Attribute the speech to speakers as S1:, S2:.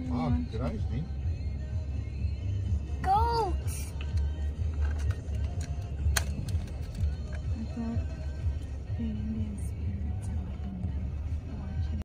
S1: Ah, good age, Dean.